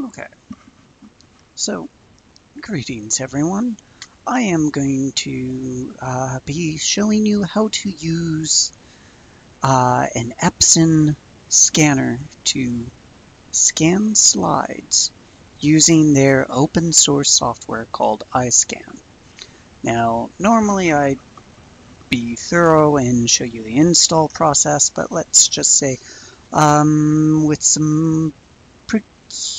Okay. So, greetings everyone. I am going to uh, be showing you how to use uh, an Epson scanner to scan slides using their open source software called iScan. Now, normally I'd be thorough and show you the install process, but let's just say um, with some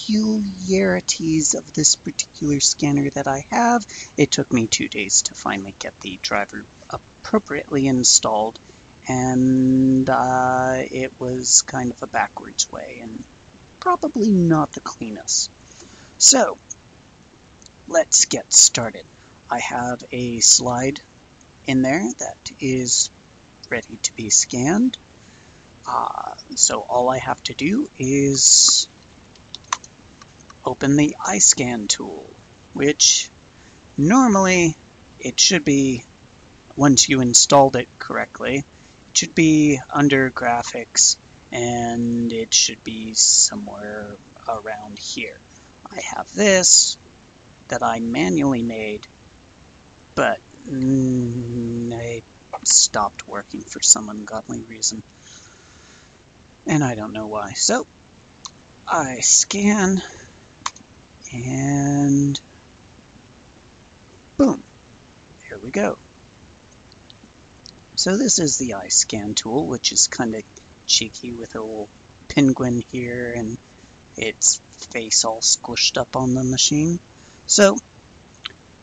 peculiarities of this particular scanner that I have, it took me two days to finally get the driver appropriately installed and uh, it was kind of a backwards way and probably not the cleanest. So let's get started. I have a slide in there that is ready to be scanned. Uh, so all I have to do is open the iScan tool, which normally it should be, once you installed it correctly, it should be under graphics and it should be somewhere around here. I have this that I manually made, but mm, it stopped working for some ungodly reason. And I don't know why. So, I scan and boom, there we go. So this is the iScan tool, which is kind of cheeky with a little penguin here and its face all squished up on the machine. So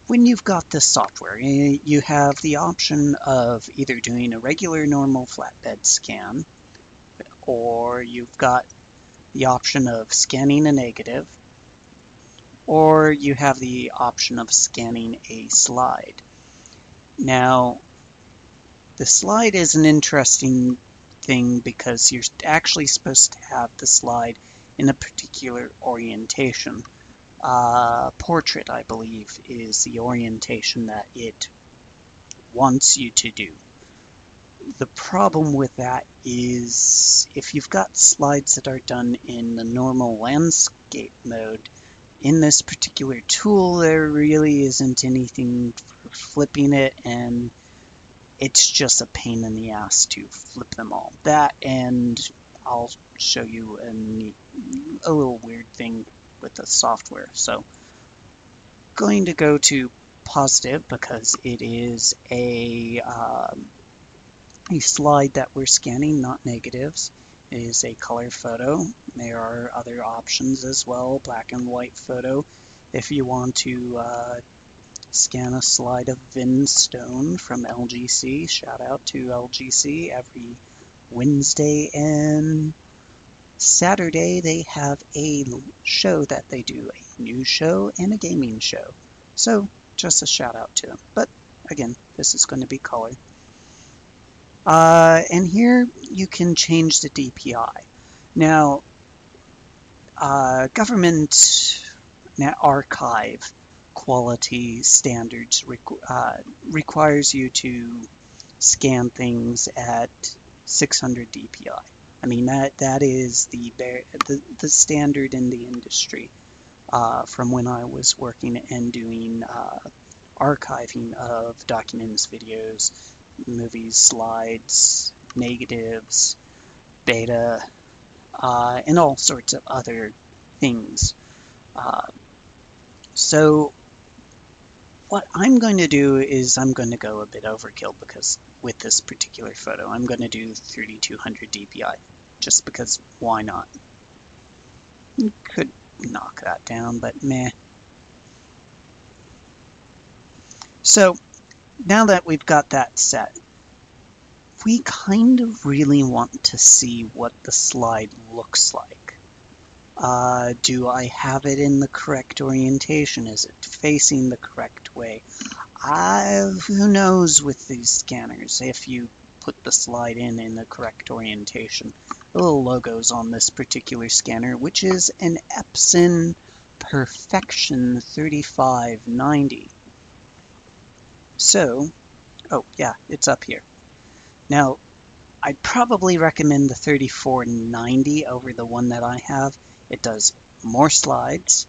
when you've got this software, you have the option of either doing a regular normal flatbed scan, or you've got the option of scanning a negative, or you have the option of scanning a slide. Now, the slide is an interesting thing because you're actually supposed to have the slide in a particular orientation. Uh, portrait, I believe, is the orientation that it wants you to do. The problem with that is if you've got slides that are done in the normal landscape mode, in this particular tool, there really isn't anything for flipping it, and it's just a pain in the ass to flip them all. That, and I'll show you a, a little weird thing with the software. So, going to go to positive because it is a um, a slide that we're scanning, not negatives is a color photo. There are other options as well, black and white photo. If you want to uh, scan a slide of Venn Stone from LGC, shout out to LGC. Every Wednesday and Saturday they have a show that they do, a news show and a gaming show. So just a shout out to them. But again, this is going to be color. Uh, and here you can change the DPI. Now, uh, government archive quality standards requ uh, requires you to scan things at 600 DPI. I mean that that is the the, the standard in the industry uh, from when I was working and doing uh, archiving of documents, videos, movies, slides, negatives, beta, uh, and all sorts of other things. Uh, so what I'm going to do is I'm going to go a bit overkill because with this particular photo I'm going to do 3200 dpi just because why not could knock that down but meh so now that we've got that set, we kind of really want to see what the slide looks like. Uh, do I have it in the correct orientation? Is it facing the correct way? Uh, who knows with these scanners if you put the slide in in the correct orientation. The little logos on this particular scanner, which is an Epson Perfection 3590. So, oh yeah, it's up here. Now, I'd probably recommend the 3490 over the one that I have. It does more slides.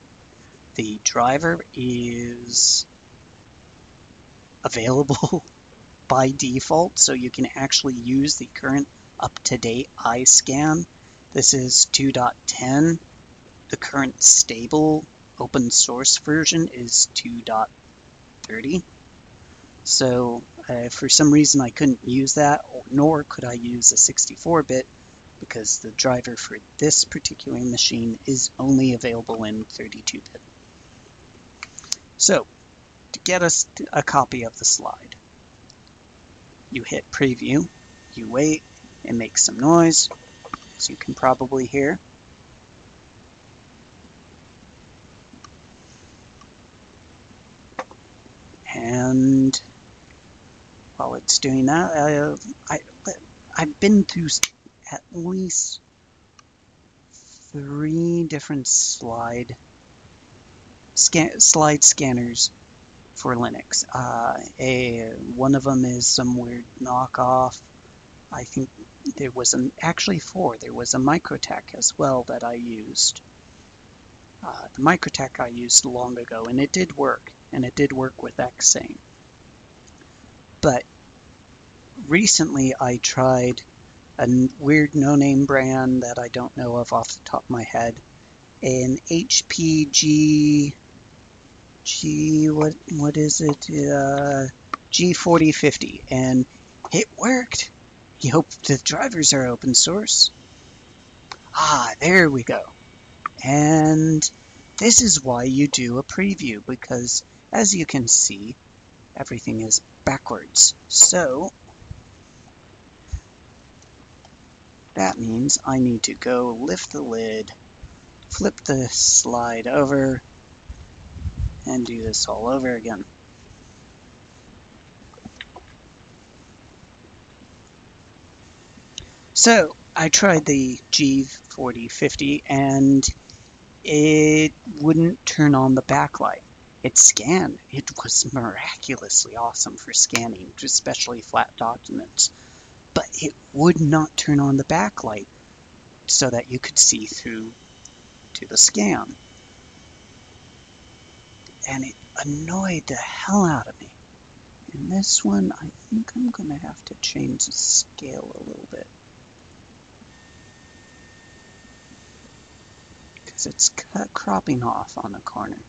The driver is available by default, so you can actually use the current up-to-date iScan. This is 2.10. The current stable open source version is 2.30. So uh, for some reason I couldn't use that, nor could I use a 64-bit because the driver for this particular machine is only available in 32-bit. So to get us a copy of the slide, you hit preview, you wait, it makes some noise, as you can probably hear. And while it's doing that, uh, I, I've been through at least three different slide scan, slide scanners for Linux. Uh, a one of them is some weird knockoff. I think there was an actually four. There was a Microtek as well that I used. Uh, the Microtek I used long ago, and it did work, and it did work with Xsane. But recently I tried a weird no-name brand that I don't know of off the top of my head, an HPG G what what is it uh, G4050 and it worked. You hope the drivers are open source. Ah, there we go. And this is why you do a preview because as you can see everything is backwards. So That means I need to go lift the lid, flip the slide over, and do this all over again. So I tried the G4050 and it wouldn't turn on the backlight. It scanned. It was miraculously awesome for scanning, especially flat documents but it would not turn on the backlight so that you could see through to the scan. And it annoyed the hell out of me. In this one, I think I'm going to have to change the scale a little bit. Because it's cut, cropping off on the corner.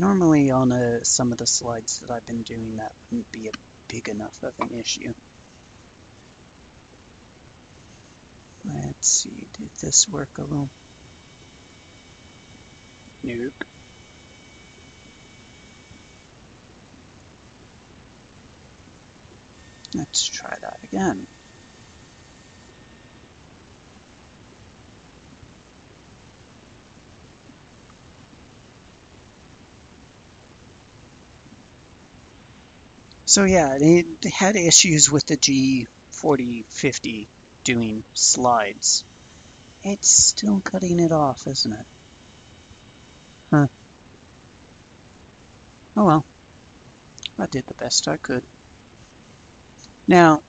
Normally on a, some of the slides that I've been doing, that wouldn't be a big enough of an issue. Let's see, did this work a little? Nope. Let's try that again. So yeah, they had issues with the G4050 doing slides. It's still cutting it off, isn't it? Huh. Oh well. I did the best I could. Now,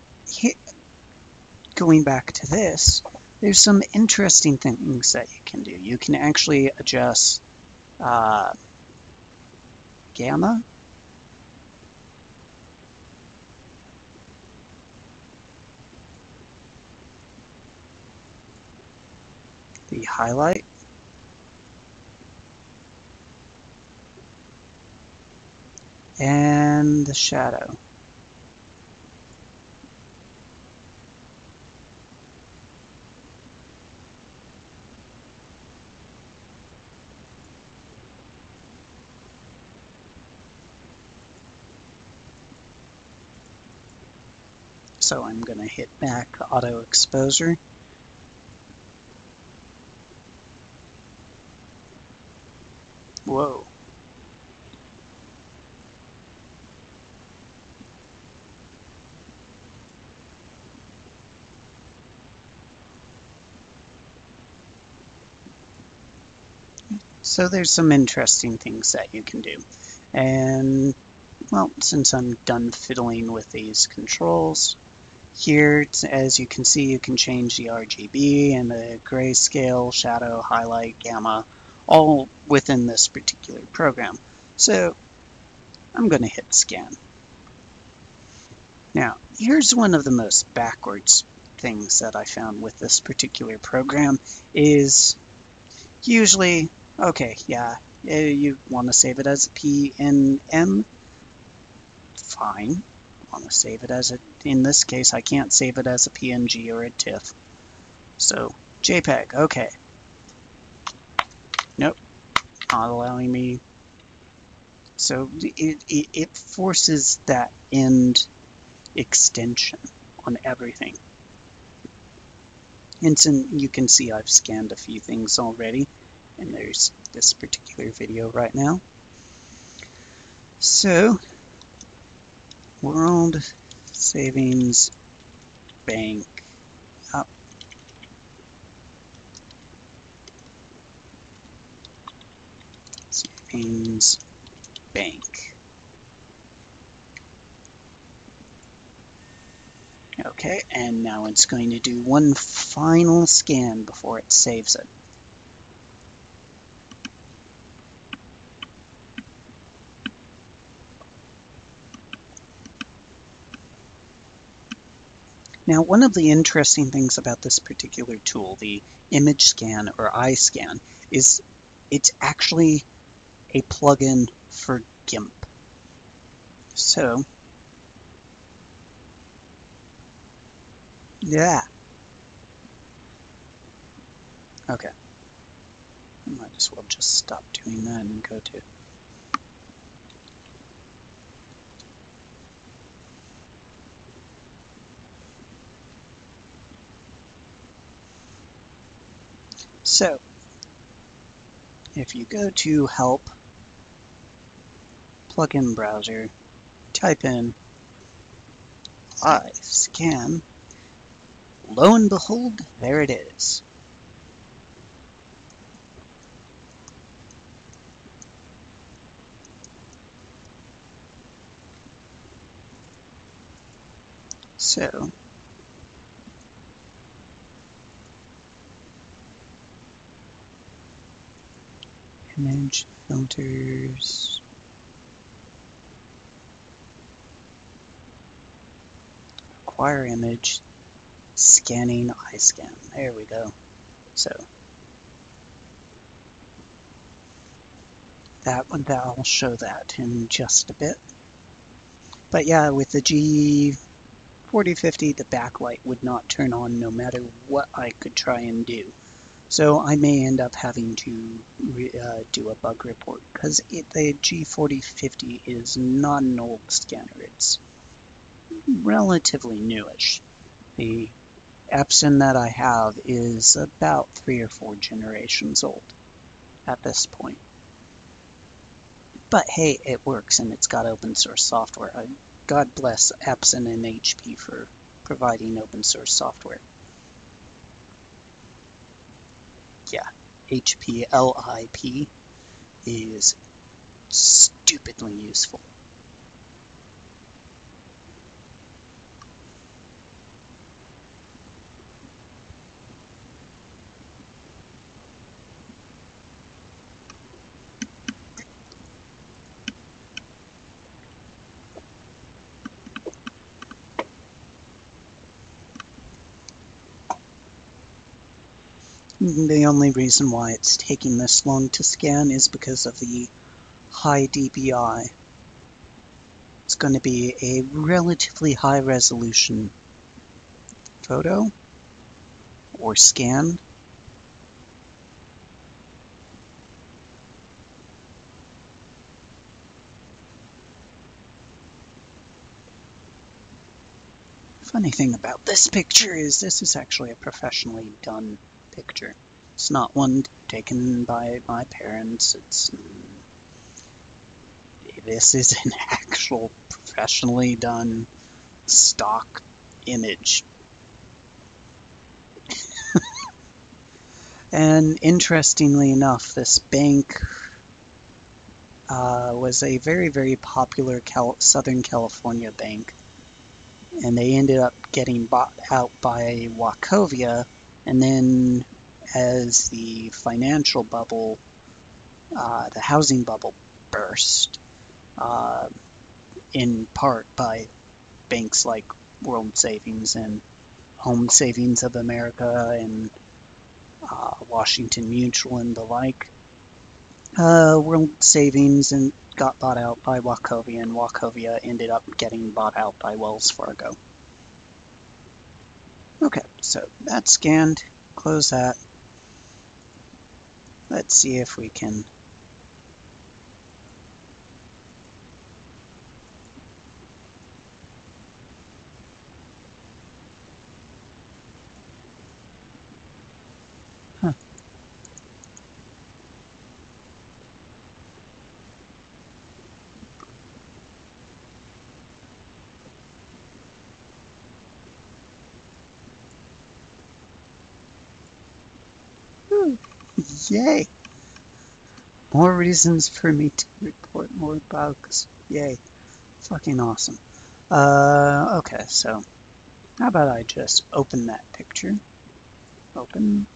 going back to this, there's some interesting things that you can do. You can actually adjust uh, gamma the highlight and the shadow. So I'm going to hit back auto exposure Whoa. So there's some interesting things that you can do. And, well, since I'm done fiddling with these controls, here, as you can see, you can change the RGB and the grayscale, shadow, highlight, gamma, all within this particular program. So I'm going to hit scan. Now, here's one of the most backwards things that I found with this particular program is usually, okay, yeah, eh, you want to save it as a PNM, fine. Want to save it as a, in this case, I can't save it as a PNG or a TIFF. So, JPEG, okay. Nope, not allowing me. So it, it, it forces that end extension on everything. And so you can see I've scanned a few things already, and there's this particular video right now. So, World Savings Bank up. Savings Bank. Okay, and now it's going to do one final scan before it saves it. Now, one of the interesting things about this particular tool, the image scan or iScan, is it's actually a plugin for GIMP. So, Yeah. Okay. I might as well just stop doing that and go to So, if you go to Help, Plugin Browser, type in iScan. lo and behold, there it is. So, image filters, acquire image, Scanning iScan. There we go. So that one, that I'll show that in just a bit. But yeah, with the G4050, the backlight would not turn on no matter what I could try and do. So I may end up having to uh, do a bug report because the G4050 is not an old scanner. It's relatively newish. The Epson that I have is about three or four generations old at this point. But hey, it works and it's got open source software. God bless Epson and HP for providing open source software. Yeah, HPLIP is stupidly useful. The only reason why it's taking this long to scan is because of the high DPI. It's going to be a relatively high resolution photo or scan. Funny thing about this picture is this is actually a professionally done picture. It's not one taken by my parents. It's this is an actual professionally done stock image. and interestingly enough, this bank uh, was a very, very popular Cal Southern California bank and they ended up getting bought out by Wachovia, and then as the financial bubble, uh, the housing bubble burst, uh, in part by banks like World Savings and Home Savings of America and uh, Washington Mutual and the like. Uh, World Savings and got bought out by Wachovia, and Wachovia ended up getting bought out by Wells Fargo. Okay, so that's scanned. Close that. Let's see if we can Yay! More reasons for me to report more bugs. Yay. Fucking awesome. Uh, okay, so how about I just open that picture? Open.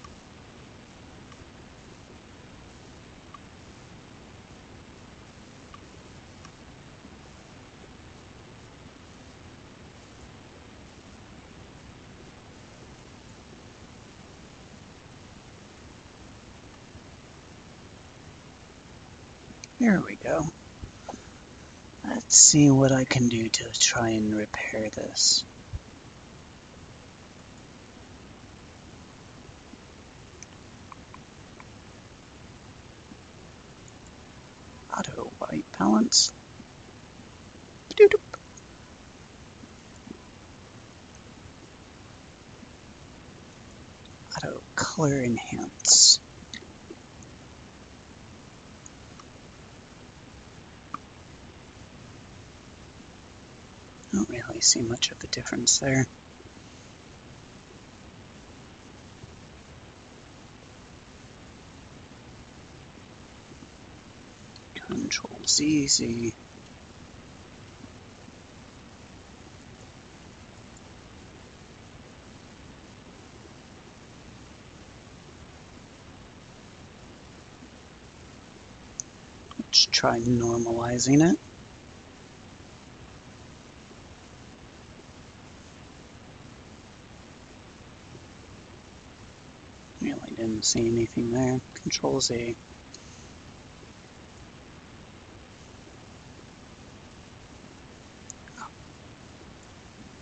There we go. Let's see what I can do to try and repair this. Auto white balance. Auto color enhance. don't really see much of a difference there. Control Z, Z. Let's try normalizing it. Really didn't see anything there. Control Z.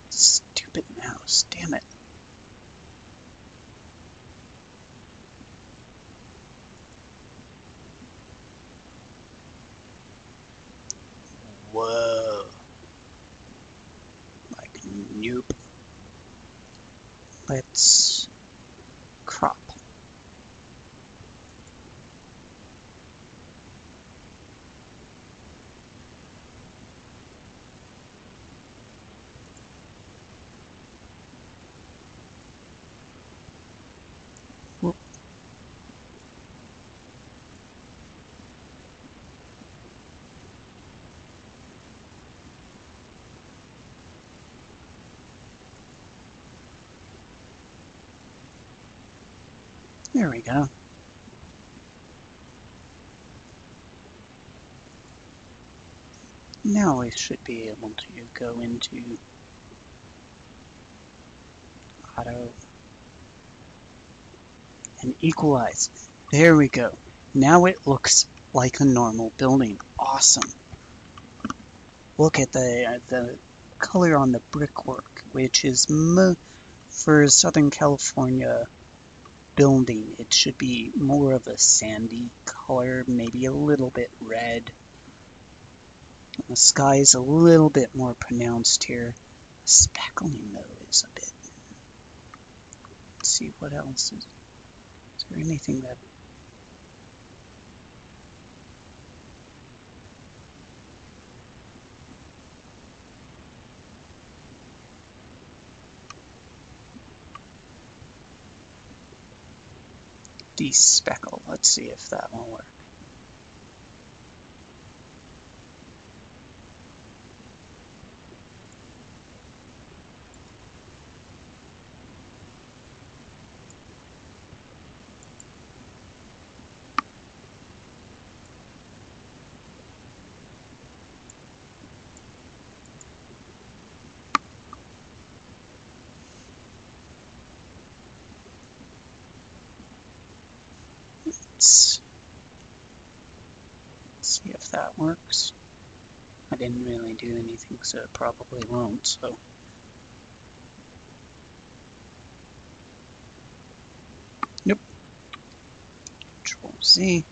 Stupid mouse, damn it. Whoa. Like, nope. Let's crop. Whoop. There we go. Now we should be able to go into auto and equalize. There we go. Now it looks like a normal building. Awesome. Look at the uh, the color on the brickwork, which is for Southern California building. It should be more of a sandy color, maybe a little bit red. The sky is a little bit more pronounced here. Speckling though is a bit. Let's see what else is. Is there anything that despeckle. Let's see if that will work. Let's see if that works. I didn't really do anything, so it probably won't, so. Nope. Control Z.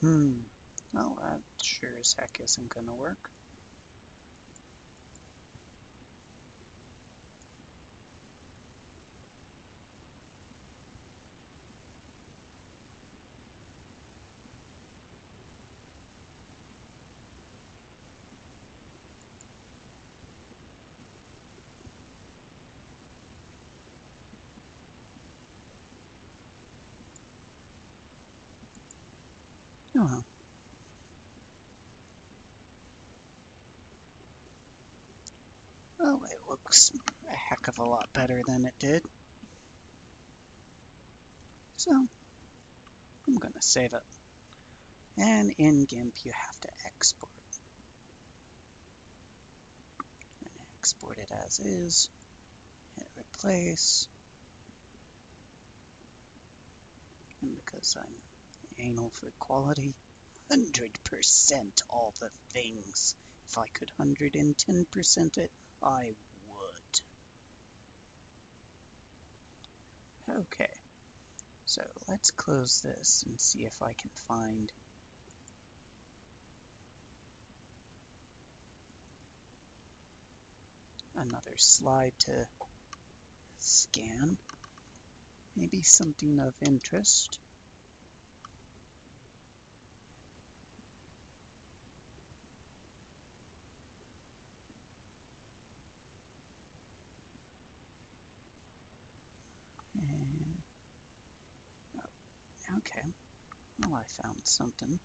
Hmm. Well, that sure as heck isn't gonna work. Oh well. Oh, it looks a heck of a lot better than it did. So, I'm gonna save it. And in GIMP, you have to export. And export it as is. Hit replace. And because I'm anal for quality, 100% all the things. If I could 110% it, I would. Okay, so let's close this and see if I can find another slide to scan. Maybe something of interest. And, oh, okay, well I found something.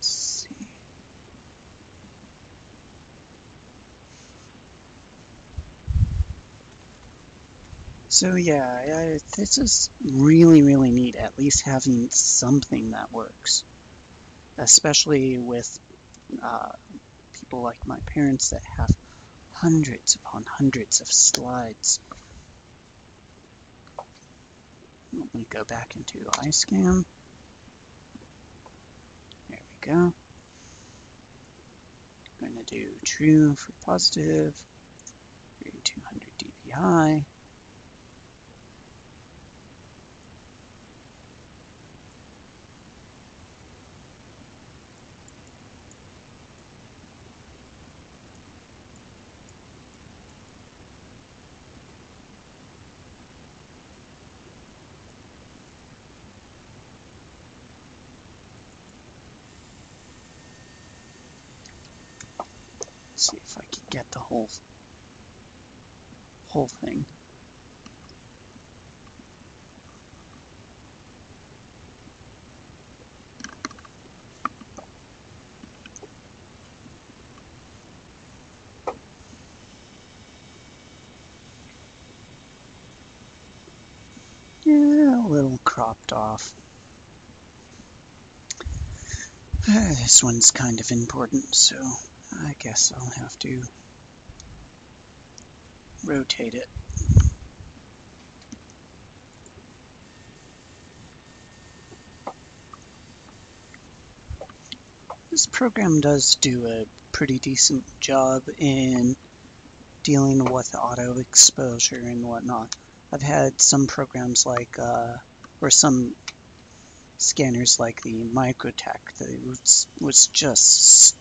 See. So yeah, I, this is really, really neat, at least having something that works. Especially with uh, people like my parents that have hundreds upon hundreds of slides. Let me go back into iScan. There we go. I'm going to do true for positive, 200 dpi. See if I can get the whole whole thing. Yeah, a little cropped off. This one's kind of important, so I guess I'll have to rotate it. this program does do a pretty decent job in dealing with auto exposure and whatnot. I've had some programs like, uh, or some scanners like the Microtek that was, was just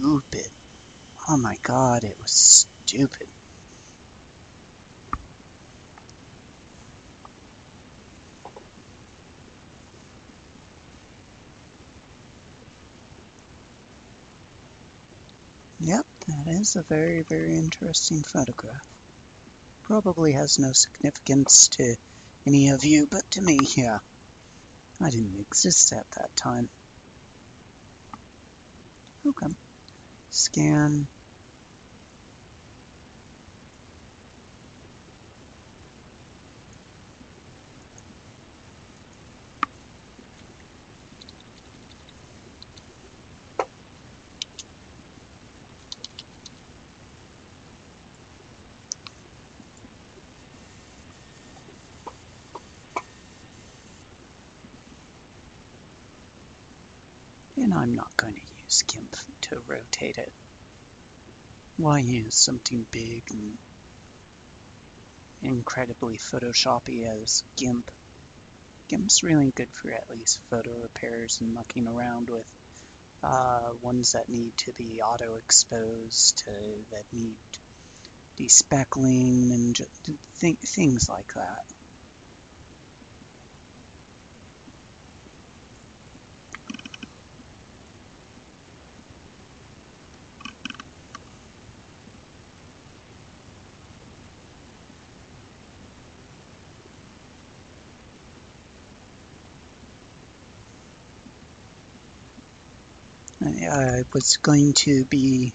stupid. Oh my god, it was stupid. Yep, that is a very, very interesting photograph. Probably has no significance to any of you, but to me, yeah. I didn't exist at that time. Who okay. Scan. And I'm not going to use GIMP to rotate it. Why use something big and incredibly photoshoppy as GIMP? GIMP's really good for at least photo repairs and mucking around with uh, ones that need to be auto exposed, to, that need despeckling, and th things like that. I was going to be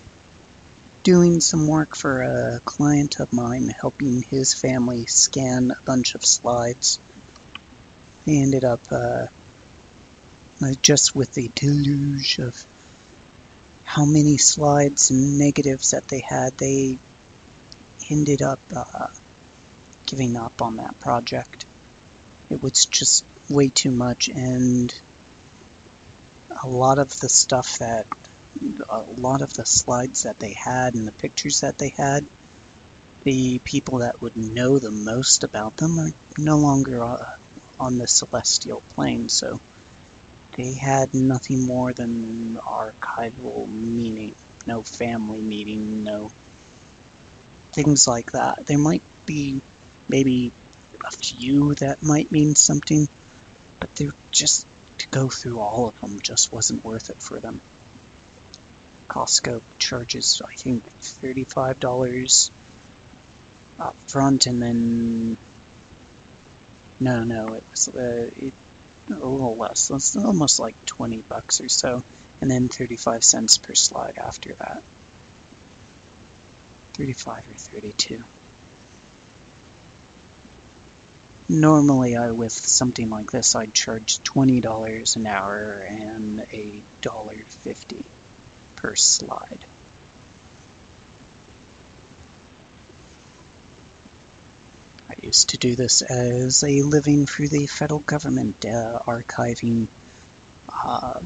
doing some work for a client of mine, helping his family scan a bunch of slides. They ended up uh, just with the deluge of how many slides and negatives that they had, they ended up uh, giving up on that project. It was just way too much and a lot of the stuff that a lot of the slides that they had and the pictures that they had the people that would know the most about them are no longer uh, on the celestial plane so they had nothing more than archival meaning no family meaning no things like that. There might be maybe a few that might mean something but they're just to go through all of them just wasn't worth it for them. Costco charges, I think, $35 up front and then no, no, it was uh, it, a little less. It's almost like 20 bucks or so, and then 35 cents per slide after that. 35 or 32. Normally, I with something like this, I'd charge $20 an hour and a dollar fifty per slide. I used to do this as a living for the federal government, uh, archiving uh,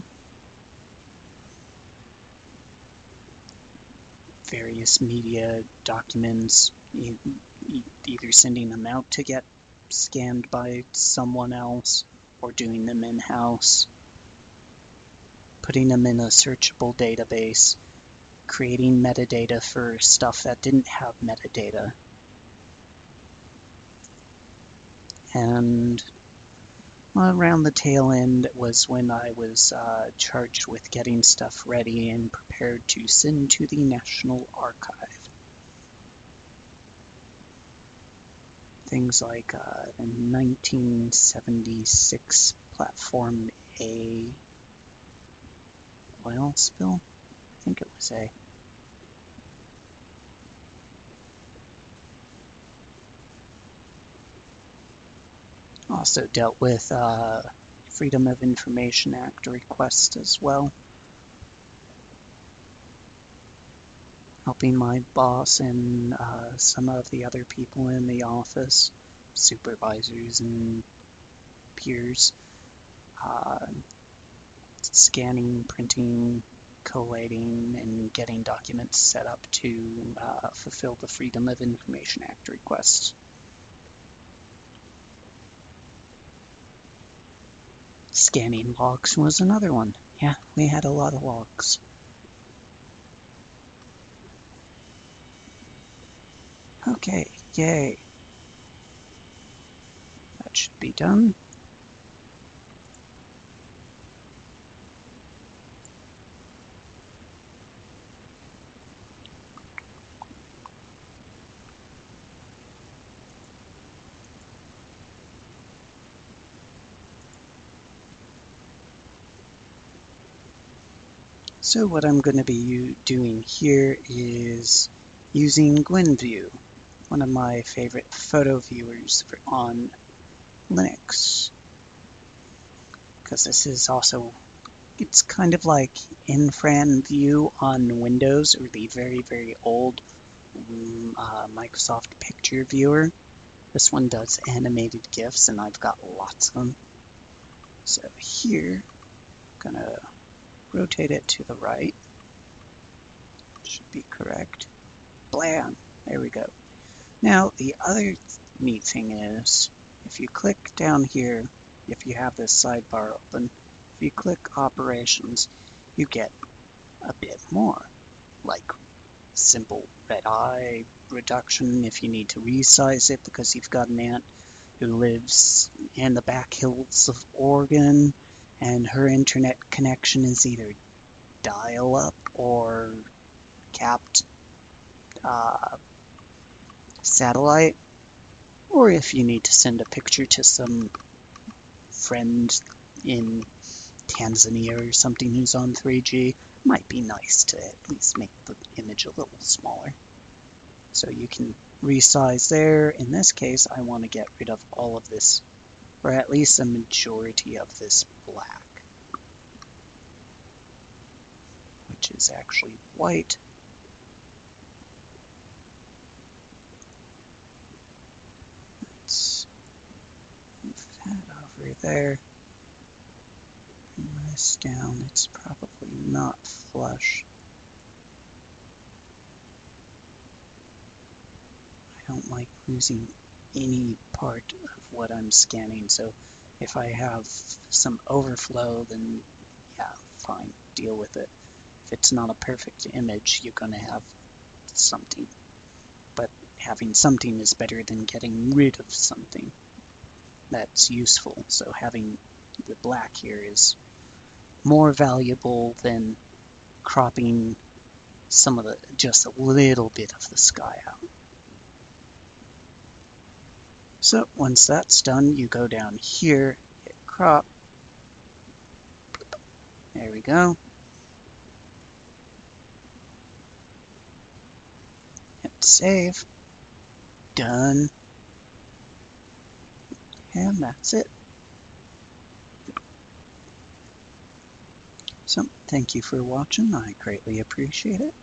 various media documents, either sending them out to get scanned by someone else or doing them in-house, putting them in a searchable database, creating metadata for stuff that didn't have metadata. And around the tail end was when I was uh, charged with getting stuff ready and prepared to send to the National Archive. Things like uh, the 1976 Platform A oil spill. I think it was A. Also dealt with uh, Freedom of Information Act requests as well. Helping my boss and uh, some of the other people in the office, supervisors and peers, uh, scanning, printing collating and getting documents set up to uh, fulfill the Freedom of Information Act requests. Scanning logs was another one. Yeah, we had a lot of logs. Okay, yay. That should be done. So what I'm going to be doing here is using GwenView, one of my favorite photo viewers for, on Linux. Because this is also, it's kind of like IrfanView on Windows, or the very, very old um, uh, Microsoft Picture Viewer. This one does animated GIFs, and I've got lots of them. So here, I'm gonna rotate it to the right. Should be correct. Blam! There we go. Now, the other neat thing is, if you click down here, if you have this sidebar open, if you click Operations, you get a bit more, like simple red eye reduction if you need to resize it because you've got an aunt who lives in the back hills of Oregon and her internet connection is either dial up or capped uh, satellite, or if you need to send a picture to some friend in Tanzania or something who's on 3G, might be nice to at least make the image a little smaller. So you can resize there. In this case, I want to get rid of all of this or at least a majority of this black, which is actually white. Let's move over there. Bring this down. It's probably not flush. I don't like losing any part of what I'm scanning. So if I have some overflow, then yeah, fine, deal with it. If it's not a perfect image, you're going to have something. But having something is better than getting rid of something that's useful. So having the black here is more valuable than cropping some of the, just a little bit of the sky out. So once that's done, you go down here, hit crop. There we go. Hit save. Done. And that's it. So, thank you for watching. I greatly appreciate it.